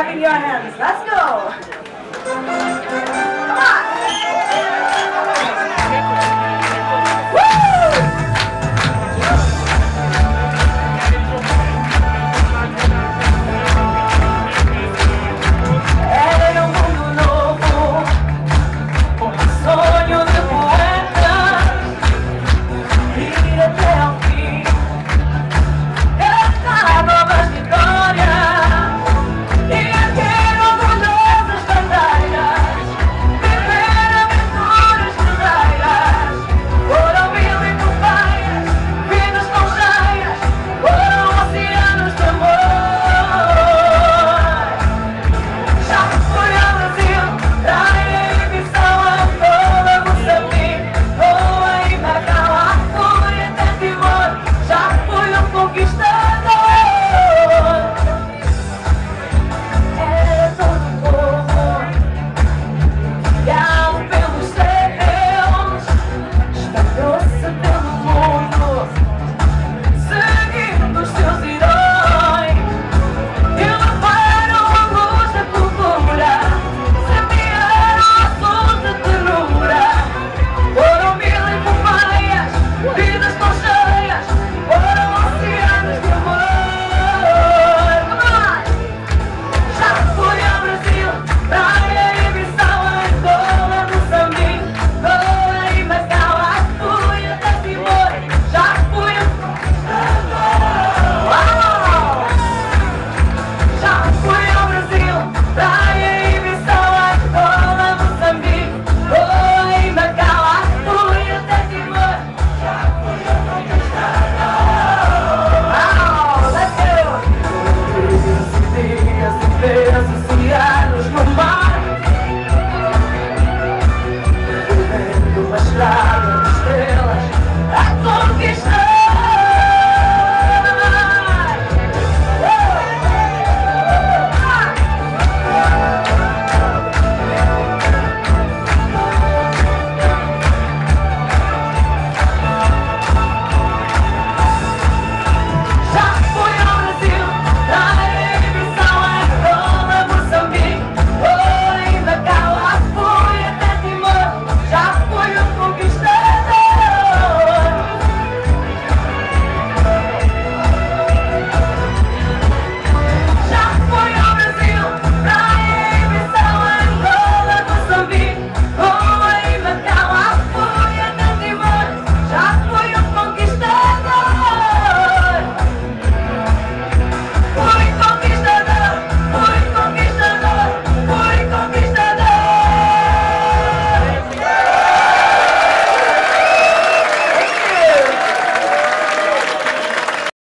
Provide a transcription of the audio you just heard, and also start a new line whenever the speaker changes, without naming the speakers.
clapping your hands. Let's go.